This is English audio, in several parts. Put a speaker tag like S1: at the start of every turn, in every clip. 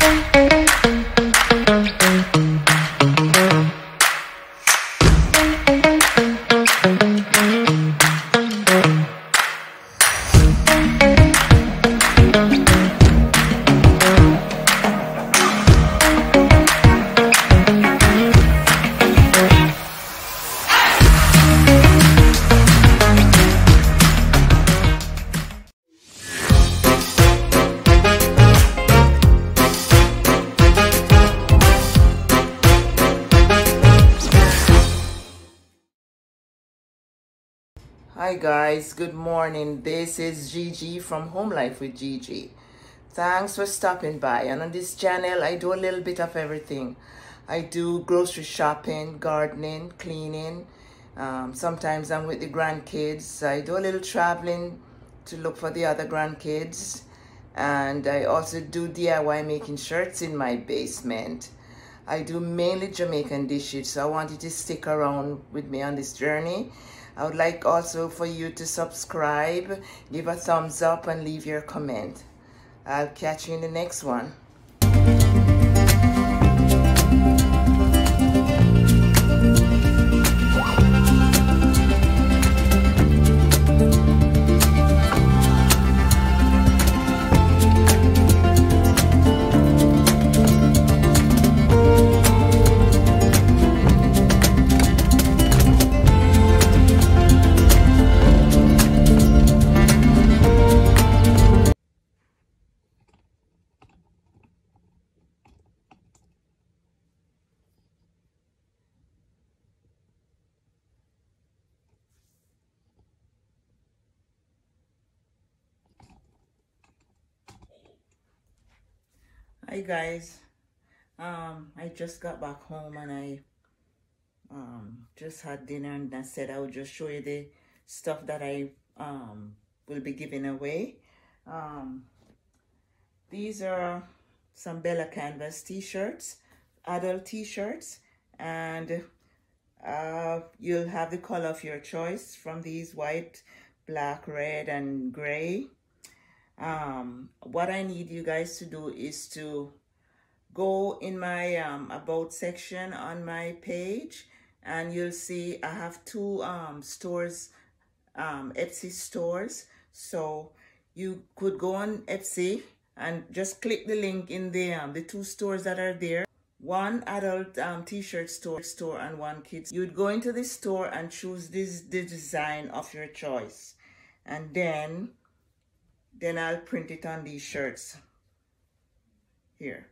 S1: Thank you. Hi guys, good morning. This is Gigi from Home Life with Gigi. Thanks for stopping by. And on this channel, I do a little bit of everything. I do grocery shopping, gardening, cleaning. Um, sometimes I'm with the grandkids. I do a little traveling to look for the other grandkids. And I also do DIY making shirts in my basement. I do mainly Jamaican dishes, so I want you to stick around with me on this journey. I would like also for you to subscribe, give a thumbs up, and leave your comment. I'll catch you in the next one. Hi guys. Um, I just got back home and I um just had dinner and I said I would just show you the stuff that I um will be giving away. Um these are some Bella Canvas t-shirts, adult t-shirts, and uh you'll have the color of your choice from these white, black, red, and gray um what i need you guys to do is to go in my um about section on my page and you'll see i have two um stores um etsy stores. So you could go on etsy and just click the link in the um the two stores that are there. One adult um, t-shirt store store and one kids. You'd go into the store and choose this the design of your choice. And then then I'll print it on these shirts. Here.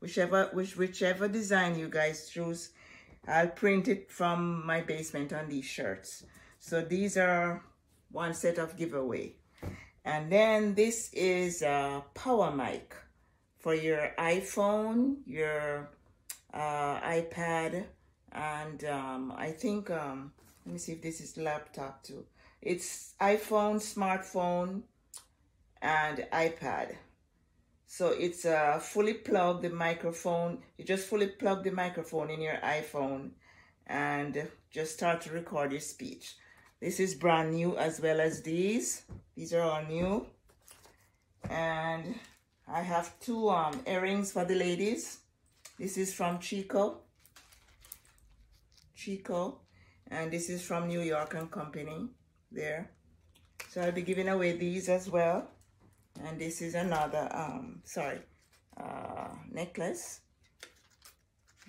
S1: Whichever which whichever design you guys choose I'll print it from my basement on these shirts. So these are one set of giveaway. And then this is a power mic for your iPhone your uh, iPad and um, I think um, let me see if this is laptop too. It's iPhone smartphone and iPad. So it's a fully plugged the microphone. You just fully plug the microphone in your iPhone and just start to record your speech. This is brand new as well as these. These are all new. And I have two um, earrings for the ladies. This is from Chico. Chico. And this is from New York and Company. There. So I'll be giving away these as well and this is another um sorry uh necklace.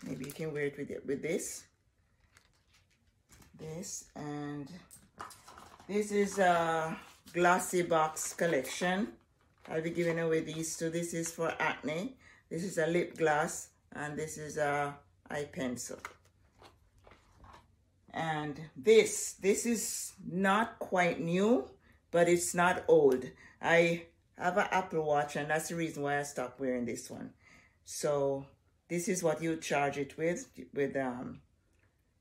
S1: Maybe you can wear it with it with this. This and this is a glossy box collection. I'll be giving away these two. This is for acne. This is a lip gloss and this is a eye pencil. And this this is not quite new but it's not old. I I have an Apple Watch and that's the reason why I stopped wearing this one. So this is what you charge it with. With um,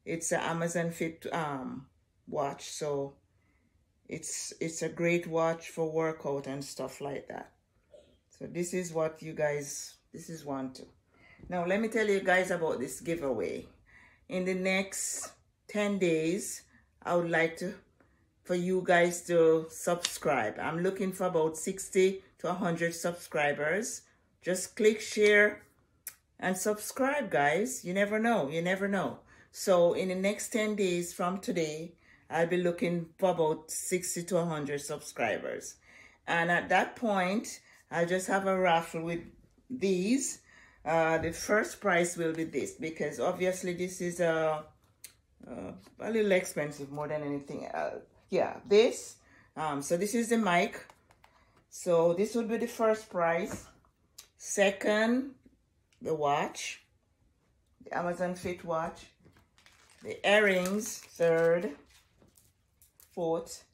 S1: It's an Amazon Fit um, watch. So it's it's a great watch for workout and stuff like that. So this is what you guys, this is one too. Now let me tell you guys about this giveaway. In the next 10 days, I would like to for you guys to subscribe. I'm looking for about 60 to 100 subscribers just click share and subscribe, guys. You never know. You never know. So in the next 10 days from today, I'll be looking for about 60 to 100 subscribers. And at that point, I'll just have a raffle with these. Uh, the first prize will be this because obviously this is a, uh, a little expensive more than anything else. Yeah, this. Um, so this is the mic. So this would be the first prize. Second, the watch, the Amazon Fit watch. The earrings, third, fourth.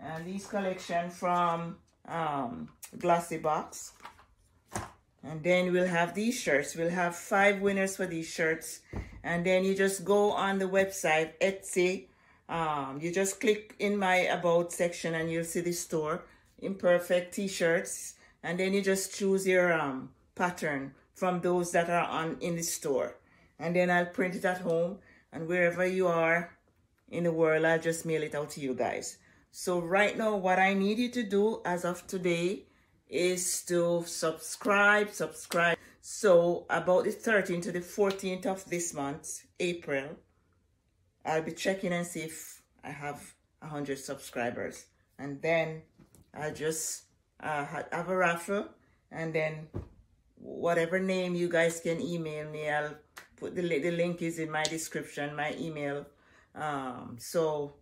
S1: And these collection from um, Glossy Box. And then we'll have these shirts. We'll have five winners for these shirts. And then you just go on the website, Etsy. Um, you just click in my About section and you'll see the store. Imperfect t-shirts. And then you just choose your um, pattern from those that are on in the store. And then I'll print it at home. And wherever you are in the world, I'll just mail it out to you guys. So right now, what I need you to do as of today is to subscribe, subscribe. So about the 13th to the 14th of this month, April, I'll be checking and see if I have 100 subscribers. And then I'll just uh, have a raffle and then whatever name you guys can email me, I'll put the, the link is in my description, my email. Um, so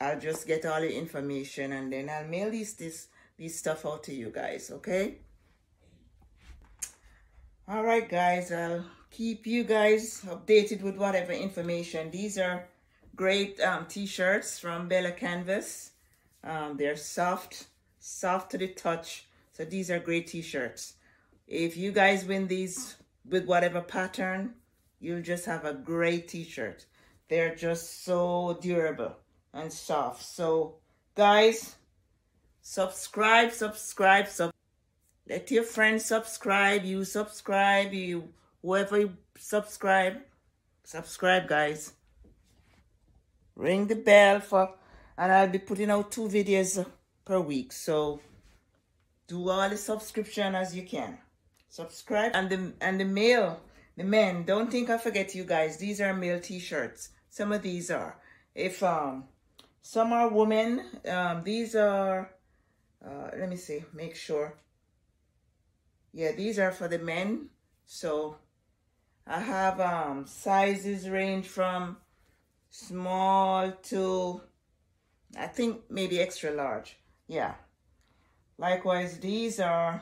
S1: I'll just get all the information and then I'll mail these this these stuff out to you guys, okay? All right, guys, I'll keep you guys updated with whatever information. These are great um, t-shirts from Bella Canvas. Um, they're soft, soft to the touch. So these are great t-shirts. If you guys win these with whatever pattern, you'll just have a great t-shirt. They're just so durable and soft. So guys, subscribe, subscribe, sub let your friends subscribe, you subscribe, you whoever you subscribe, subscribe guys. Ring the bell for and I'll be putting out two videos per week. So do all the subscription as you can. Subscribe and the and the male, the men, don't think I forget you guys. These are male t-shirts. Some of these are. If um some are women. Um, these are, uh, let me see, make sure. Yeah, these are for the men. So I have um, sizes range from small to, I think maybe extra large. Yeah. Likewise, these are,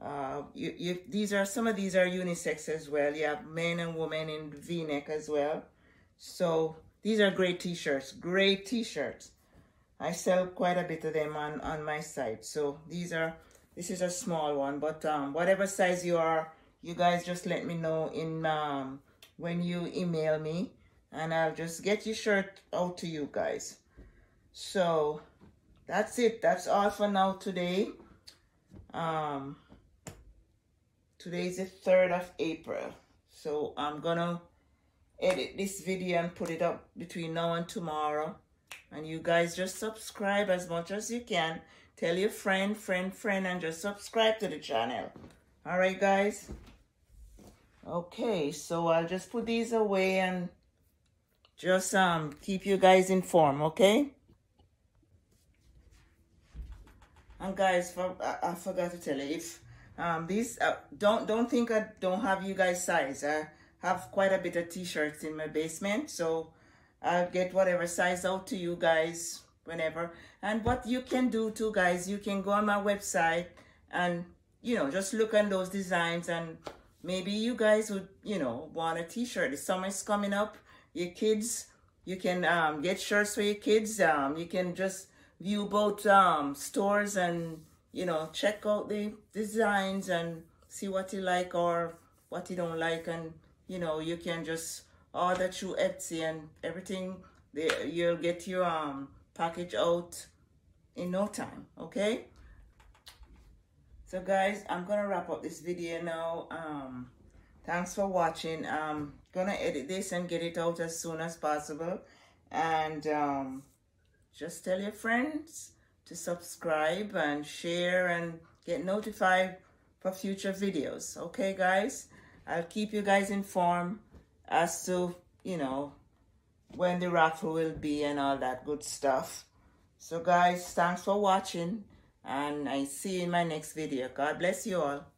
S1: uh, you, you, these are, some of these are unisex as well. You have men and women in v-neck as well. So these are great t-shirts, great t-shirts. I sell quite a bit of them on, on my site. So these are, this is a small one, but um, whatever size you are, you guys just let me know in um, when you email me and I'll just get your shirt out to you guys. So that's it. That's all for now today. Um, today is the 3rd of April. So I'm gonna edit this video and put it up between now and tomorrow. And you guys just subscribe as much as you can. Tell your friend, friend, friend, and just subscribe to the channel. All right, guys? Okay, so I'll just put these away and just um keep you guys informed, okay? And guys, for, I, I forgot to tell you, if um these uh, don't don't think I don't have you guys size. I have quite a bit of t-shirts in my basement so I'll get whatever size out to you guys whenever and what you can do too guys you can go on my website and you know just look on those designs and maybe you guys would you know want a t-shirt. The summer's coming up your kids you can um, get shirts for your kids. Um, you can just view both um, stores and you know check out the designs and see what you like or what you don't like. And you know, you can just order through Etsy and everything, they, you'll get your um, package out in no time, okay? so guys i'm gonna wrap up this video now. Um thanks for watching. I'm gonna edit this and get it out as soon as possible. And um just tell your friends to subscribe and share and get notified for future videos. Okay guys? I'll keep you guys informed as to you know when the raffle will be and all that good stuff. So guys thanks for watching and I see you in my next video. God bless you all.